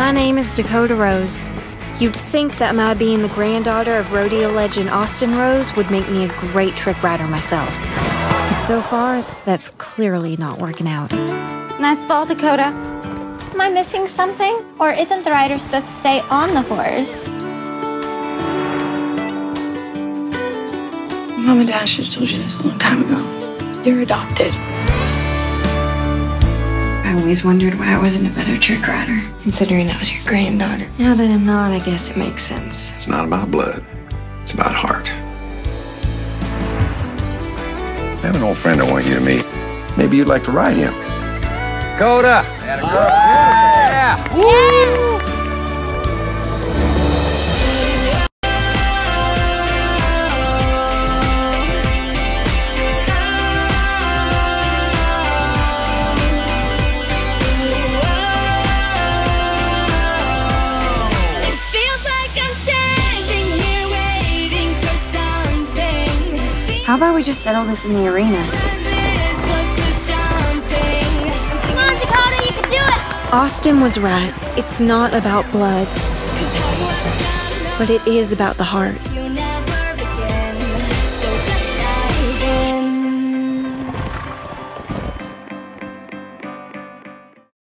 My name is Dakota Rose. You'd think that my being the granddaughter of rodeo legend Austin Rose would make me a great trick rider myself. But so far, that's clearly not working out. Nice fall, Dakota. Am I missing something? Or isn't the rider supposed to stay on the horse? Mom and Dad should have told you this a long time ago. You're adopted. I always wondered why I wasn't a better trick rider, considering I was your granddaughter. Now that I'm not, I guess it makes sense. It's not about blood, it's about heart. I have an old friend I want you to meet. Maybe you'd like to ride him. Coda! Yeah! It How about we just settle this in the arena? Come on, Dakota, you can do it! Austin was right. It's not about blood, but it is about the heart.